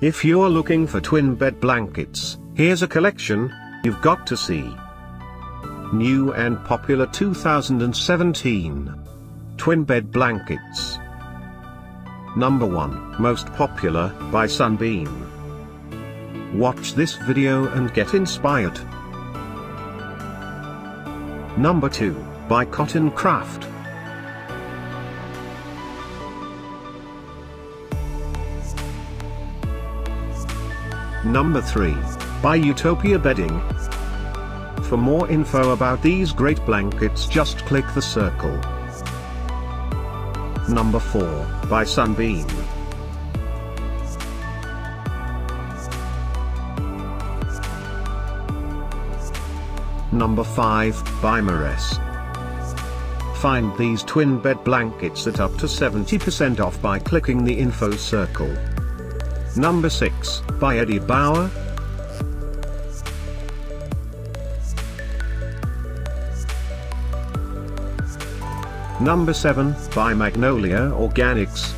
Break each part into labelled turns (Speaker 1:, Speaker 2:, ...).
Speaker 1: If you're looking for twin bed blankets, here's a collection you've got to see. New and popular 2017 Twin bed blankets. Number 1 Most popular by Sunbeam. Watch this video and get inspired. Number 2 by Cotton Craft. Number 3. By Utopia Bedding. For more info about these great blankets just click the circle. Number 4. By Sunbeam. Number 5, by Merous. Find these twin bed blankets at up to 70% off by clicking the info circle. Number 6, by Eddie Bauer. Number 7, by Magnolia Organics.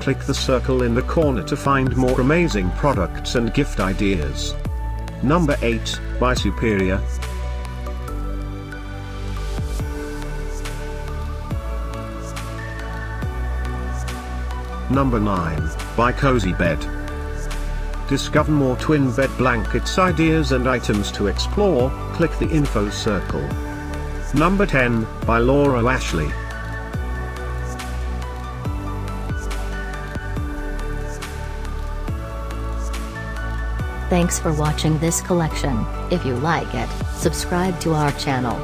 Speaker 1: Click the circle in the corner to find more amazing products and gift ideas. Number 8, by Superior. Number 9, by Cozy Bed. Discover more twin bed blankets ideas and items to explore, click the info circle. Number 10, by Laura Ashley.
Speaker 2: Thanks for watching this collection. If you like it, subscribe to our channel.